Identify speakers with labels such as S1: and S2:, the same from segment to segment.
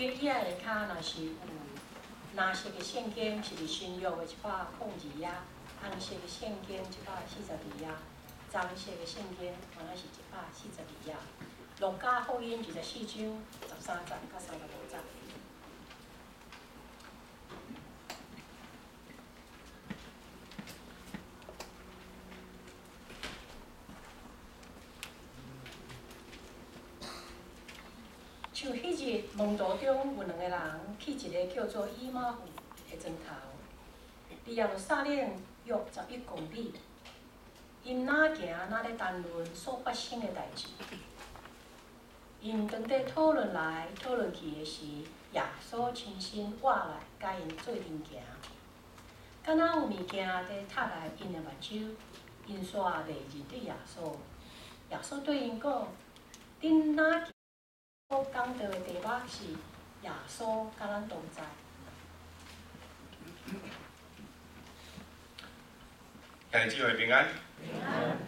S1: 伊个腋下骹若是有蓝色的线根，是伫新约的一百空二页；红色的线根一百四十二页；棕色的线根原来是一百四十二页。陆家福音二十四章十三节到三十五节。像迄日蒙道中有两个人去一个叫做伊玛湖的庄头，离耶路撒冷约十一公里。因哪行哪咧谈论所发生的代志。因当地讨论来讨论去的是耶稣亲身活来甲因做阵行。敢若有物件伫塔来因的目睭，因煞袂认得耶稣。耶稣对因讲：恁哪？我讲到的题目是耶稣甲咱同在。
S2: 感谢各平安。平安。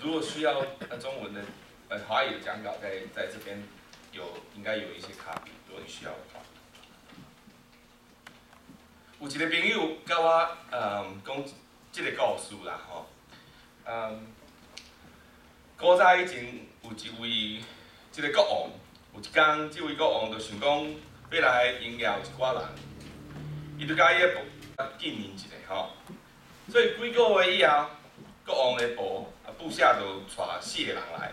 S2: 如果需要呃中文的呃华语的讲稿，在在这边有应该有一些卡比，如果你需要的话。有一个朋友甲我嗯讲即个故事啦吼，嗯，古早以前有一位即个国王。有一天，即位国王就想讲要来迎邀一寡人，伊就甲伊个部见面一下吼。所以几个月以后，国王的部啊部下就带四个人来，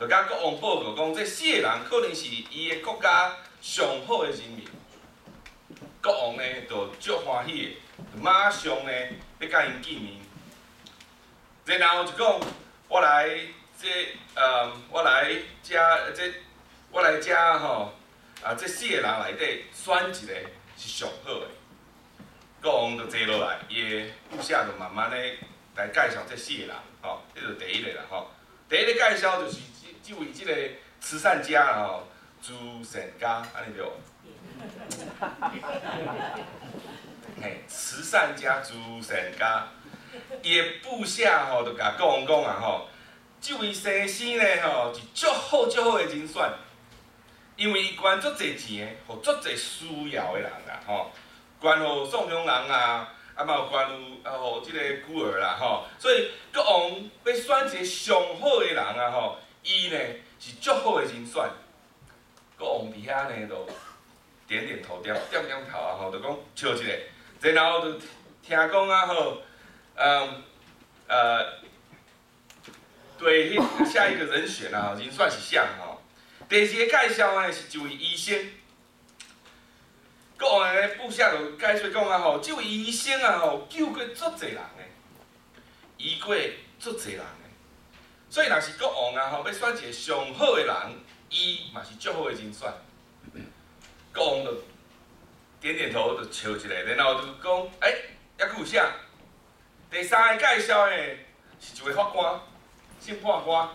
S2: 就甲国王报告讲，这四个人可能是伊个国家上好的人民。国王呢就足欢喜的，马上呢要甲因见面。然后就讲，我来这呃，我来遮这。我来遮吼，啊，这四个人内底选一个是上好的，国王就坐落来，伊的部下就慢慢咧来介绍这四个人，吼，这就第一个啦，吼。第一个介绍就是即即位即个慈善家啦，吼，朱善家，安尼对无？嘿，慈善家朱善家，伊的部下吼就甲国王讲啊，吼，即位先生咧，吼，是足好足好的人选。因为伊捐足侪钱诶，互足侪需要诶人啦，吼，捐互送养人啊，啊嘛有捐有啊，互即个孤儿啦，吼，所以国王要选一个上好诶人啊，吼，伊呢是足好诶人选。国王伫遐呢，就点点头，点点点头啊，吼，就讲笑一个，然后就听讲啊，吼，嗯，呃，对迄下一个人选啊，人选是谁吼？第二个介绍呢是一位医生，国王的部下就介绍讲啊吼，这位医生啊吼救过足侪人的，医过足侪人的，所以若是国王啊吼要选一个上好的人，伊嘛是足好的人选。国王就点点头，就笑一下，然后就讲，哎，还佫有啥？第三个介绍的是一位法官，姓判官。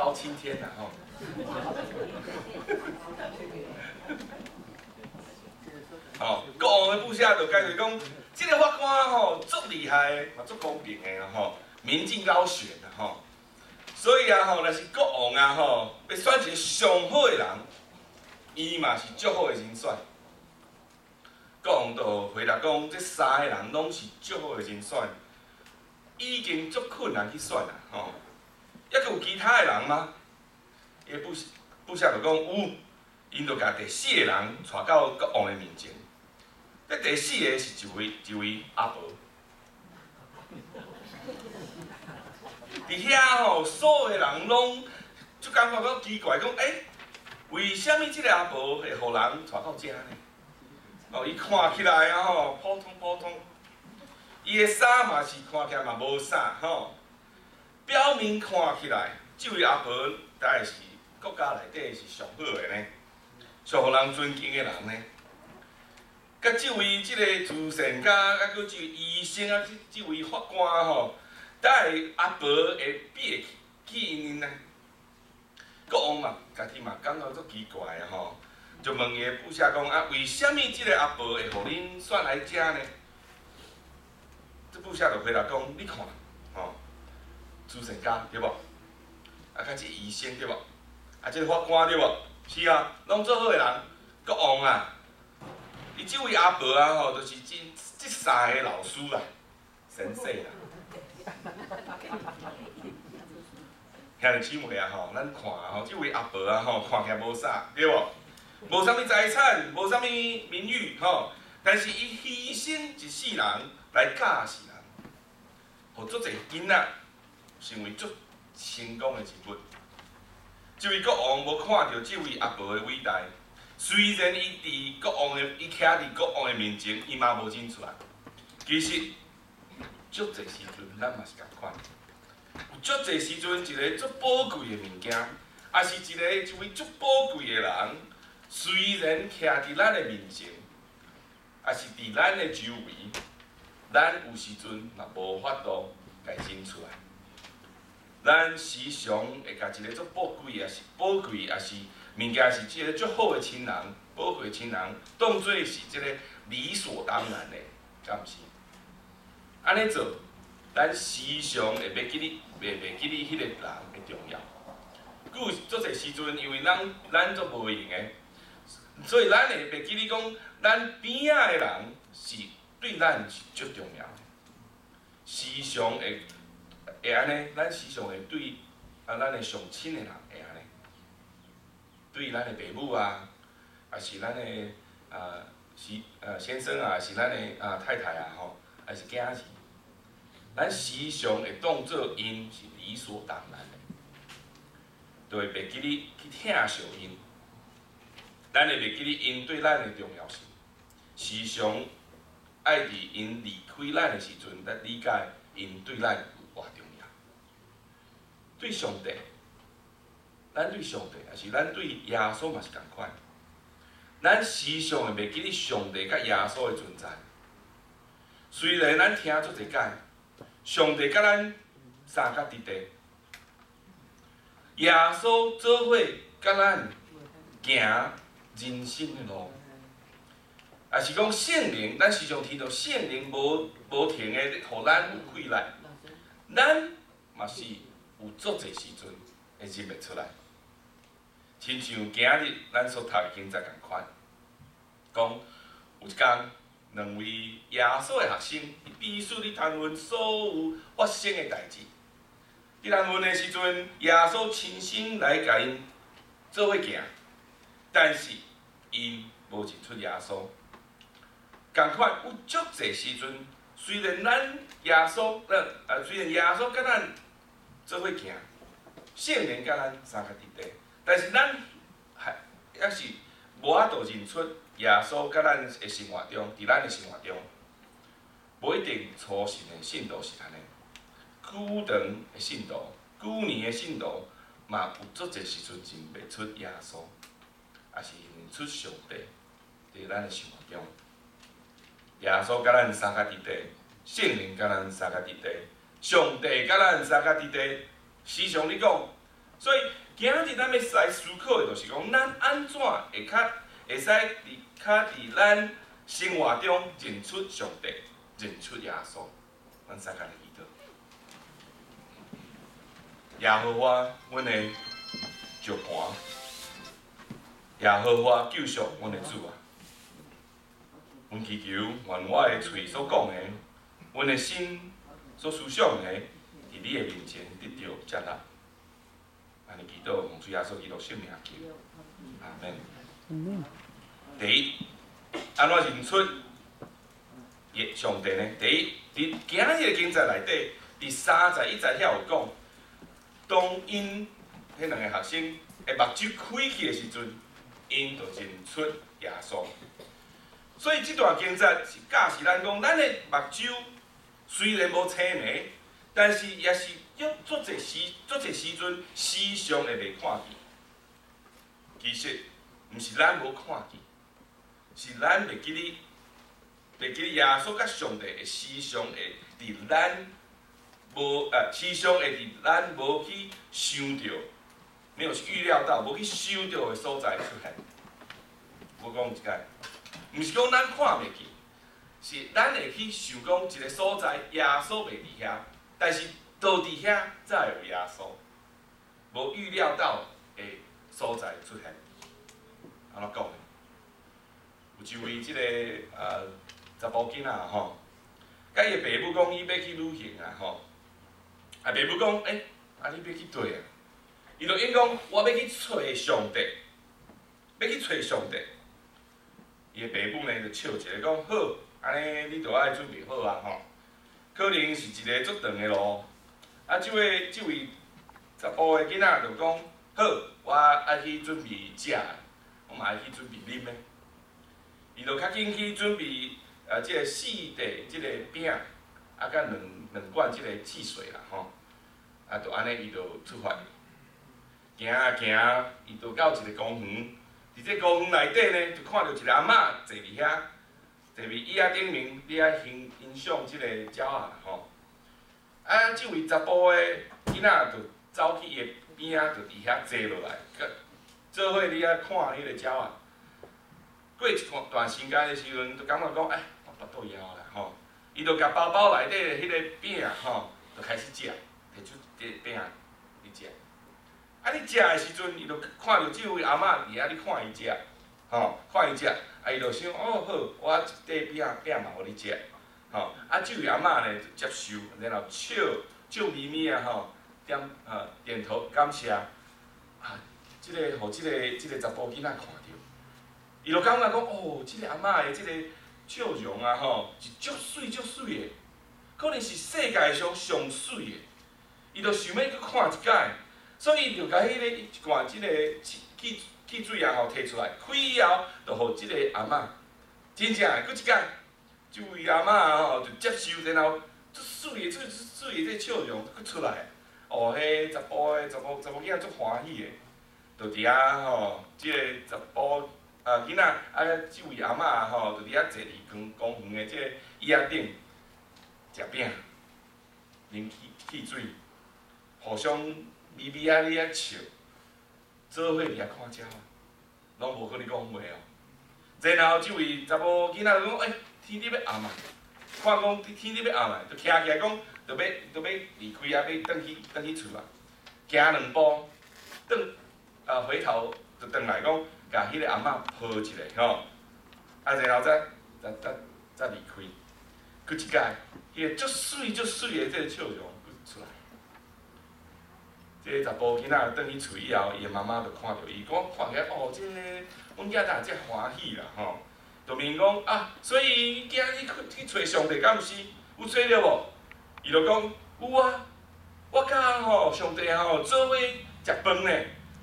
S2: 包青天呐吼！吼，国王的部下就介绍讲，这个法官吼足厉害，嘛足公平的吼，民进高选的吼。所以啊吼，若是国王啊吼，要选一个上好的人，伊嘛是足好的人选。国王就回答讲，这三个人拢是足好的人选，已经足困难去选啦吼。抑佫有其他诶人吗？伊部部下就讲有，因就甲第四个人带到国王诶面前。这第四个是一位一位阿婆。伫遐吼，所有诶人拢就感觉到奇怪，讲诶，为虾米即个阿婆会互人带到遮呢？哦，伊看起来啊吼，普通普通，伊诶衫嘛是看起来嘛无啥吼。表面看起来，这位阿婆大概是国家内底是上好的呢，上互人尊敬的人呢。甲这位即个慈善家，啊，搁即位医生啊，即即位法官吼，大概阿婆会变去因呢。国王嘛，家己嘛感觉足奇怪啊吼，就问伊部下讲啊，为虾米即个阿婆会互恁选来遮呢？这部下就回答讲，你看，主神家对无？啊，甲即医生对无？啊，即个法官对无？是啊，拢做好诶人，国王啊，伊即位阿伯啊吼，就是真即三个老师啦，先生啦。兄弟姊妹啊吼，咱看啊吼，即位阿伯啊吼，看起来无啥，对无？无啥物财产，无啥物名誉吼，但是伊牺牲一世人来教世人，互足侪囡仔成为足成功诶一物。即位国王无看到即位阿婆诶伟大，虽然伊伫国王诶，伊徛伫国王诶面前，伊嘛无认出来。其实，足侪时阵，咱嘛是共款。有足侪时阵，一个足宝贵诶物件，也是一个一位足宝贵诶人，虽然徛伫咱诶面前，也是伫咱诶周围，咱有时阵嘛无法度甲认出来。咱时常会甲一个足宝贵，也是宝贵，也是物件，是即个足好诶亲人，宝贵诶亲人，当做是即个理所当然诶，敢毋是？安尼做，咱时常会袂记你，袂袂记你迄个人诶重要。佫有足侪时阵，因为咱咱足无用诶，所以咱会袂记你讲，咱边仔诶人是对咱是足重要。时常会会安尼，咱时常会对啊，咱诶上亲诶人会安尼，对咱诶爸母啊，也是咱诶啊是呃先生啊，是咱诶啊太太啊吼。还是囝儿，咱时常会当做因是理所当然的，就会袂记哩去疼惜因，咱会袂记哩因对咱的重要性，时常爱伫因离开咱的时阵，咱理解因对咱。对上帝，咱对上帝，也是咱对耶稣嘛是共款，咱时常会袂记哩上帝甲耶稣的存在。虽然咱听足一解，上帝甲咱三甲伫地，耶稣做伙甲咱行人生的路，也是讲圣灵，咱时常听到圣灵无无停的，互咱有气力，咱嘛是有足侪时阵会认袂出来。亲像今日咱所读的经节共款，讲有一工。两位耶稣的学生，伊必须伫谈论所有发生的代志。伫谈论的时阵，耶稣亲身来甲因做伙行，但是因无认出耶稣。共款有足侪时阵，虽然咱耶稣，咱啊，虽然耶稣甲咱做伙行，圣灵甲咱三个伫地，但是咱还也是无法度认出。耶稣甲咱的生活中，伫咱的生活中，无一定初信的信徒是安尼，久长的信徒、久年的信徒，嘛有足侪时阵认袂出耶稣，也是认出上帝伫咱的生活中。耶稣甲咱三脚伫地，圣灵甲咱三脚伫地，上帝甲咱三脚伫地，时常咧讲。所以今日咱要来思考的，就是讲咱安怎会较会使伫。较伫咱生活中认出上帝、认出耶稣，咱三个来祈祷。耶和华，阮的石盘；耶和华，救赎阮的主啊！阮祈求，愿我的嘴所讲的，阮的心所思想的，伫你的面前得到接纳。安尼祈祷，奉主耶稣基督圣名祈，阿门。第一，安怎认出上帝呢？第一，伫今日经济内底，伫三十一节遐有讲，当因迄两个学生诶目睭开起诶时阵，因就认出耶稣。所以即段经节是教示咱讲，咱诶目睭虽然无青眉，但是也是足足侪时足侪时阵时常会袂看见。其实，毋是咱无看见。是咱袂记哩，袂记哩耶稣甲上帝会时常会伫咱无呃时常会伫咱无去想到，没有预料到，无去想到的所在出现。我讲一解，毋是讲咱看袂见，是咱会去想讲一个所在耶稣袂伫遐，但是倒伫遐才有耶稣，无预料到的所在出现。安怎讲呢？有一位即个呃查甫囡仔吼，甲伊爸母讲伊要去旅行啊吼，啊爸母讲，诶，啊你要去佗啊？伊就应讲，我要去找上帝，要去找上帝。伊的爸母呢就笑一下，讲好，安尼你就爱准备好啊吼。可能是一个足长的路，啊，即位即位查甫的囡仔就讲好，我爱去准备食，我嘛爱去准备啉的。伊就较紧去准备呃，即个四块即个饼，啊，甲两两罐即个汽水啦吼，啊，就安尼伊就出发。行啊行，伊就到一个公园，伫即公园内底呢，就看到一个阿嬷坐伫遐，坐伫椅仔顶面，伫遐欣欣赏即个鸟仔吼。啊，即位查甫的囡仔就走去伊边仔，就伫遐坐落来，做伙伫遐看迄个鸟仔。过一段段时间的时阵，就感觉讲，哎，我腹肚枵啦吼。伊就甲包包内底的迄个饼吼，就开始食，摕出个饼去食。啊！你食的时阵，伊就看到即位阿嬷伫遐咧看伊食，吼，看伊食，啊，伊就想，哦好，我一块饼饼嘛互你食，吼，啊，即位阿嬷呢就接受，然后笑笑眯眯啊，吼，点啊点头感谢，啊，即个互即个即个查甫囡仔看着，伊就感觉讲，哦，即个阿嬷的即个笑容啊，吼，是足水足水的，可能是世界上上水的，伊就想要去看一届。所以就甲迄个一罐即个汽汽水啊吼摕出来，开以后就互即个阿嬷，真正，佫一届，即位阿嬷吼就接受，然后足水诶，足水的，即笑容佫出来，哦，迄查甫诶，查甫查甫囡仔足欢喜诶，就伫遐吼，即个查甫啊囡仔啊，即位阿嬷啊吼，就伫遐坐伫公公园诶即个椅仔顶，食饼，啉汽汽水，互相。咪咪啊！你遐笑，做伙伫遐看鸟啊，拢无可能讲话哦。然后即位查某囡仔就讲：诶，天日要暗啊！看讲天日要暗啊，就徛起来讲，就要就要离开啊，要转去转去厝啊。行两步，转啊回头就转来讲，甲迄个阿嬷抱一下吼。啊，然后再再再再离开。佫一摆，迄个足水足水的即个笑容。即个查甫囡仔转去厝以后，伊妈妈就看到伊，讲看起来哦，即个阮囝仔真欢喜啦吼，就问讲啊，所以今日去去找上帝，敢毋是有找着无？伊就讲有啊，我甲吼上帝吼做伙食饭呢，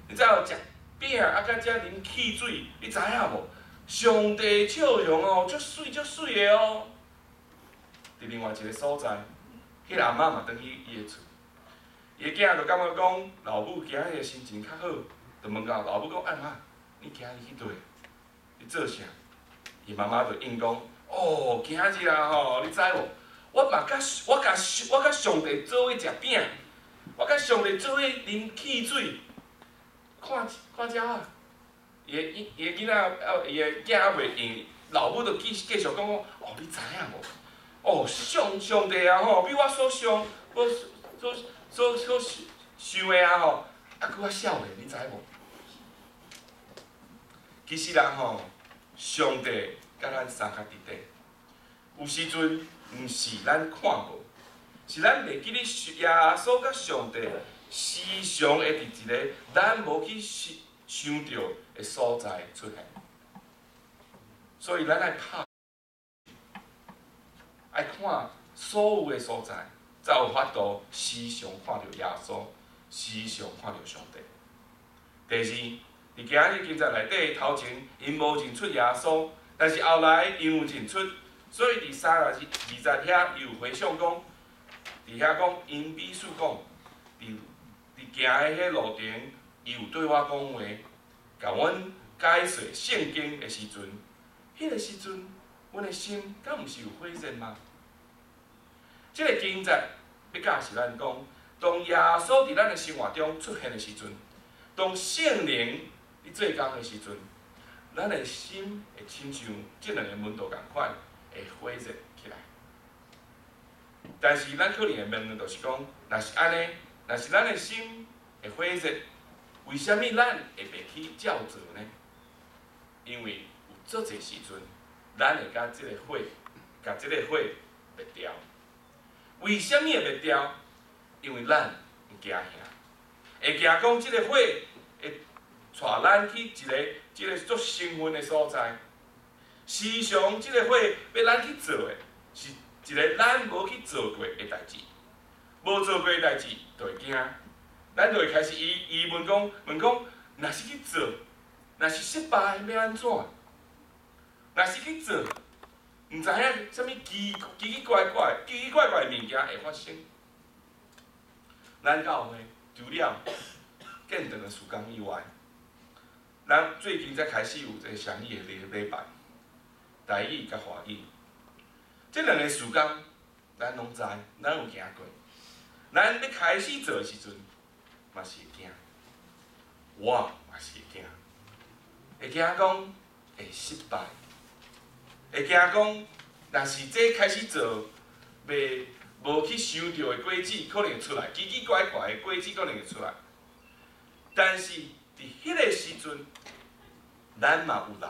S2: 你知影食饼啊，甲遮啉汽水，你知影无？上帝笑容哦，足水足水的哦。伫另外一个所在，迄个阿嬷嘛转去伊的厝。伊个囝就感觉讲，老母今日个心情较好，就问到老母讲：“哎妈，你今日去佗？你做啥？”伊妈妈就应讲：“哦，今日啊吼，你知无？我嘛甲我甲我甲上帝做伙食饼，我甲上帝做伙啉汽水，看看鸟啊！”伊个伊伊个囝仔，伊个囝还袂应，老母就继继续讲讲：“哦，你知影无？哦，上上帝啊吼，比我所想，我所。”所以所想的啊吼，啊佫较少的，你知无？其实人吼，上帝甲咱相克伫底，有时阵毋是咱看无，是咱袂记咧耶稣甲上帝时常会伫一个咱无去想想着的所在出现。所以咱爱拍，爱看所有的所在。才有法度时常看到耶稣，时常看到上帝。第二，伫今日经在内底头前，因无认出耶稣，但是后来因有认出，所以伫三十二二十遐又回想讲，伫遐讲因秘书讲，伫伫行的迄路程，伊有对我讲话，甲阮解说圣经的时阵，迄个时阵，阮的心敢毋是有火热吗？即个经在。要教是咱讲，当耶稣伫咱的生活中出现的时阵，当圣灵伫做工的时阵，咱的心会亲像即两个温度共款，会火热起来。但是咱可能会问的，就是讲，若是安尼，若是咱的心会火热，为虾米咱会袂去照做呢？因为有足侪时阵，咱会甲即个火，甲即个火灭掉。为虾物会灭掉？因为咱惊吓，会惊讲即个火会带咱去一个即个足兴奋的所在。时常即个火要咱去做的，是一个咱无去做过的代志。无做过的代志，就会惊。咱就会开始疑疑问讲，问讲，若是去做，若是失败，要安怎？若是去做，毋知影啥物奇奇奇怪怪、奇奇怪怪的物件会发生。咱教会除了建堂的时间以外，咱最近才开始有一个上义的礼礼拜，台语甲华语。即两个时间，咱拢知，咱有行过。咱要开始做的时阵，嘛是会惊，我嘛是会惊，会惊讲会失败，会惊讲若是这开始做，袂无去想着的果子可能会出来，奇奇怪怪的果子可能会出来。但是伫迄个时阵，咱嘛有人，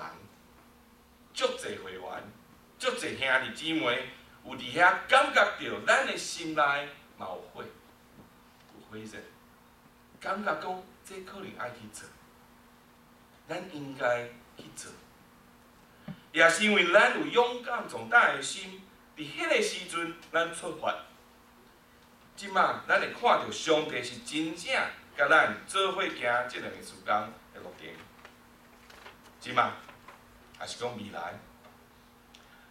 S2: 足侪会员，足侪兄弟姊妹有伫遐感觉到咱的心内嘛有火，有火热。感觉讲，这可能爱去做，咱应该去做，也是因为咱有勇敢壮大的心，伫迄个时阵咱出发。即马咱会看到上帝是真正甲咱做伙行即两个时间的路程。即马也是讲未来，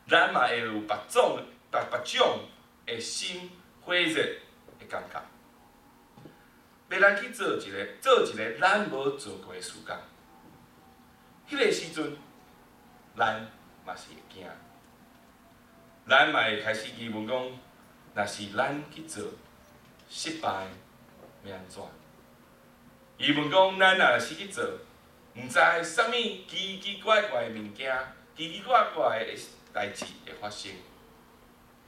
S2: 咱嘛会有别种、别别种的心火热的感觉。要咱去做一个，做一个咱无做过的事工。迄个时阵，咱嘛是会惊，咱嘛会开始疑问讲，若是咱去做失败，要安怎？疑问讲，咱若是去做，毋知啥物奇奇怪怪的物件，奇奇怪怪的代志会发生。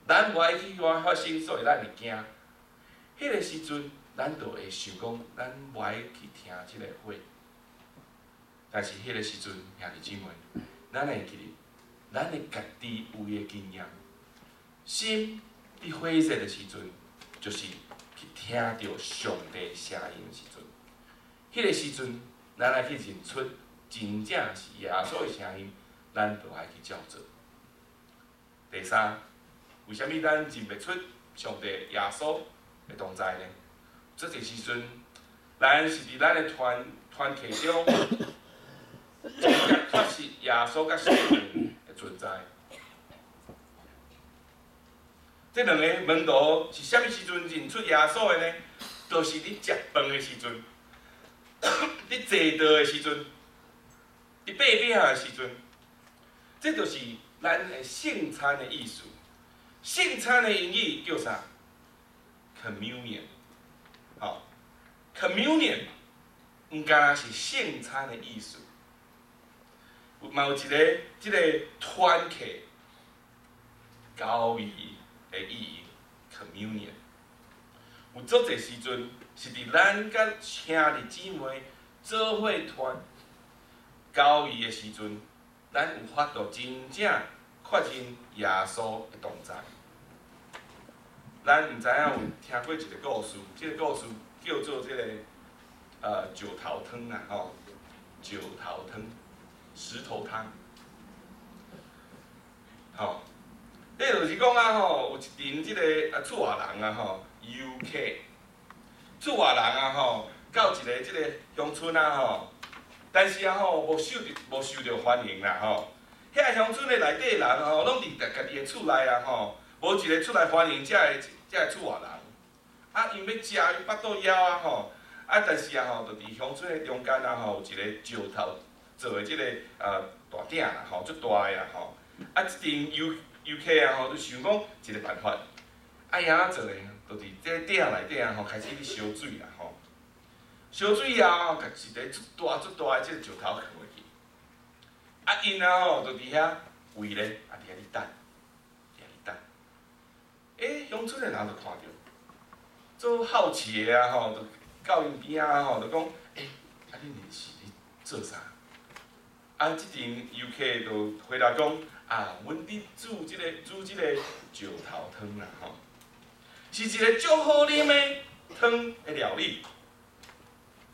S2: 咱无爱去发生，所以咱会惊。迄个时阵。咱就会想讲，咱无爱去听即个话，但是迄个时阵，兄弟姊妹，咱会记，咱会家己有诶经验，心伫火热的时阵，就是去听着上帝声音的时阵。迄个时阵，咱来去认出真正是耶稣的声音，咱就爱去照做。第三，为虾米咱认袂出上帝耶稣诶同在呢？即个时阵，咱是伫咱的团团体中，耶稣甲圣灵的存在。这两个门徒是啥物时阵认出耶稣的呢？就是伫食饭的时阵，伫坐道的时阵，伫爬饼的时阵。这就是咱的圣餐的意思。圣餐的英语叫啥？Communion。好，communion 毋单是圣餐的意思，嘛有一个即个团契交易的意义。communion 有足侪时阵是伫咱甲兄弟姊妹做伙团交易的时阵，咱有法度真正确认耶稣的同在。咱毋知影有听过一个故事，即个故事叫做即个呃石头汤啊，吼，石头汤，石头汤，吼，你就是讲啊，吼，有一阵即个啊厝外人啊，吼游客厝外人啊，吼，到一个即个乡村啊，吼，但是啊，吼，无受着无受着欢迎啦，吼，遐乡村的内底人吼，拢伫家家己的厝内啊，吼，无一个出来欢迎遮个。遮个厝外人，啊，因要食伊巴肚枵啊吼，啊，但是啊吼，就伫乡村的中间啊吼，有一个石头做的即个呃大鼎啦吼，足大个啦吼，啊，即阵游游客啊吼，就想讲一个办法，啊，安怎做的，就伫即个鼎内底啊吼，开始去烧水啦吼，烧水以后，甲一个足大足大个即个石头放落去，啊，因啊吼，就伫遐围咧，啊，伫遐咧等。伫遐伫等诶，乡村的人就看着，做好奇的啊吼，就到因边啊吼，就讲，诶，啊恁认识咧做啥？啊，即阵游客就回答讲，啊，阮伫煮即个煮即个石头汤啦吼，是一个足好啉的汤的料理。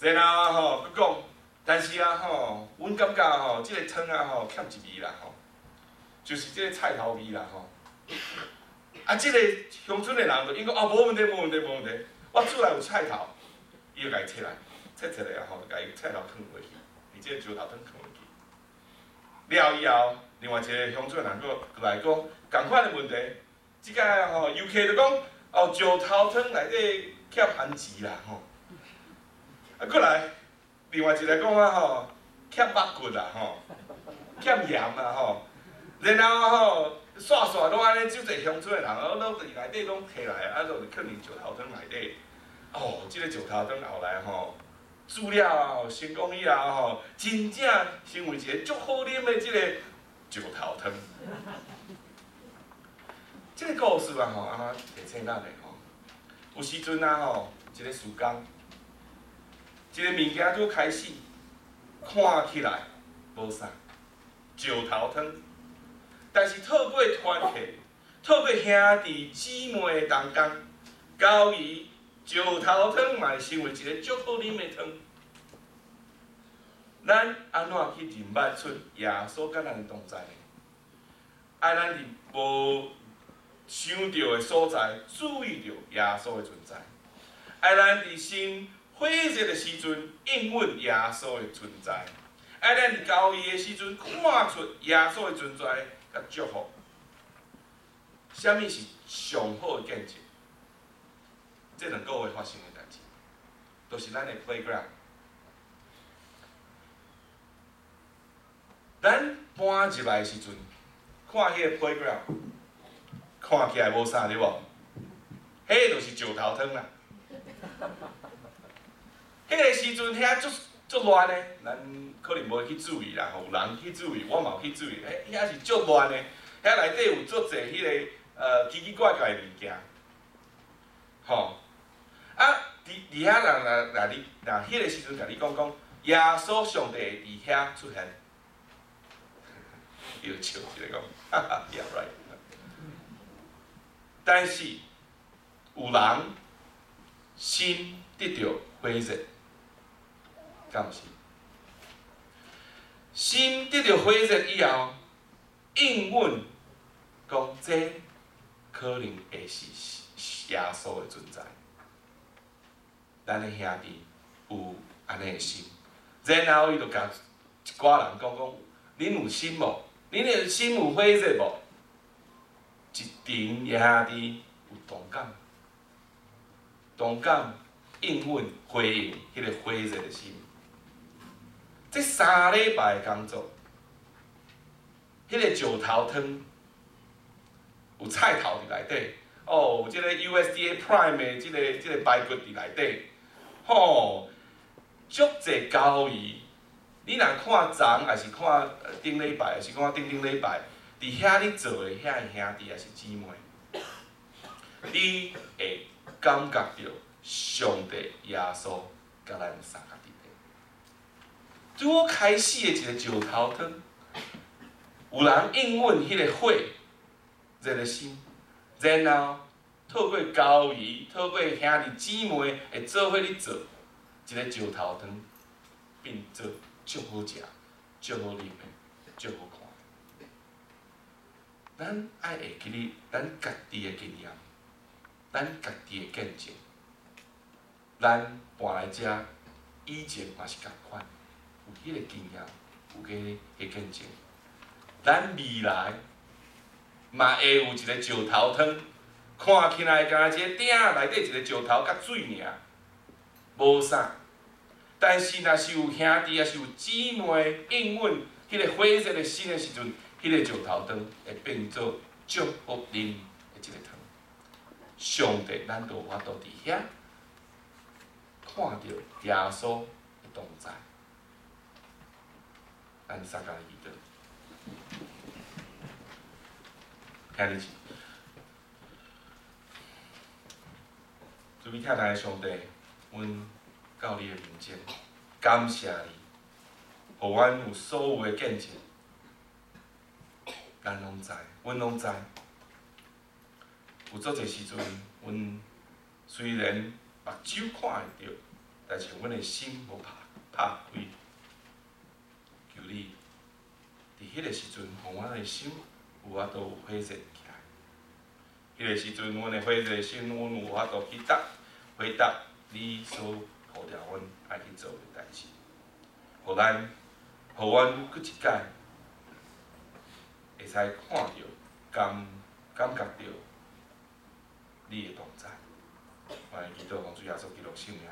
S2: 然后吼，佮讲，但是啊吼，阮感觉吼，即个汤啊吼欠一味啦吼，就是即个菜头味啦吼。啊，即个乡村的人就应该哦，无问题，无问题，无问题。我厝内有菜头，伊就甲伊切来，切切来啊吼，家菜头汤落去，伊即个石头汤放落去。了以后，另外一个乡村人佫来讲，共款的问题，即个吼游客就讲，哦，石头汤内底欠番薯啦吼。啊，佫来，另外一个讲啊吼，欠肉骨啦吼，欠盐啦吼，然后吼。煞煞拢安尼，就侪乡村的人，哦，拢伫内底拢摕来，啊，就放入石头汤内底。哦，即个石头汤后来吼，煮了成功以后吼，真正成为一个足好啉的即个石头汤。即个故事啊吼，啊提醒咱的吼，有时阵啊吼，一个时间，一个物件拄开始，看起来无啥，石头汤。但是透过团契，透过兄弟姊妹的同工，交易石头汤嘛是成为一个足好啉的汤。咱安怎去认捌出耶稣甲咱的同在呢？爱咱伫无想到的所在，注意到耶稣的存在；爱咱伫心灰热的时阵，应允耶稣的存在；爱咱伫交易的时阵，看出耶稣的存在。甲祝福，啥物是上好的见证？这两个月发生的代志，都是咱的 playground。咱搬入来时阵，看迄个 playground，看起来无啥对无？迄个就是石头汤啦。迄个时阵遐足足乱的，咱可能无去注意啦，有人去注意，我嘛有去注意。迄遐是足乱的，遐内底有足侪迄个呃奇奇怪怪的物件，吼。伫伫遐人若若你若迄个时阵甲你讲讲，耶稣上帝伫遐出现，又笑一个讲，哈哈，Yeah right。但是有人心得到恢复。敢毋是？心得到火热以后，应允讲这可能会是耶稣的存在。咱的兄弟有安尼的心，然后伊就甲一寡人讲讲：恁有心无？恁的心有火热无？一群兄弟有同感，同感应允回应迄个火热的心。这三礼拜的工作，迄个石头汤有菜头伫内底，哦，有即个 USDA Prime 的即个即个排骨伫内底，吼，足济交易。你若看昨还是看顶礼拜，还是看顶顶礼拜，伫遐咧做诶遐兄弟还是姊妹，你会感觉到上帝耶稣甲咱三个。拄开始的一个石头汤，有人应允迄个火热个心，然后透过交易，透过兄弟姊妹会做伙咧做，一个石头汤变做足好食、足好啉的、足好看。咱爱会记咧，咱家己的经验，咱家己的见证，咱搬来遮以前嘛是共款。有迄个经验，有迄个见证，咱未来嘛会有一个石头汤，看起来敢若一个鼎内底一个石头甲水尔，无啥。但是若是有兄弟，也是有姊妹应允迄个火色的心的时阵，迄个石头汤会变做足好啉的一个汤。上帝，咱都有法度伫遐看到耶稣的同在。咱三个记得，听你主你听咱的上帝，阮到你的面前，感谢你，互阮有所有的见证，咱拢知，阮拢知。有足侪时阵，阮虽然目睭看会着，但是阮的心无拍拍开。求你，伫迄个时阵，互阮的心有法度。迄个时阵，阮的火热心，阮有法度去答回答你所呼召阮爱去做的代志。互咱，互阮佫一摆会使看着、感感觉着你的同在。我祈祷奉主耶稣基督圣名。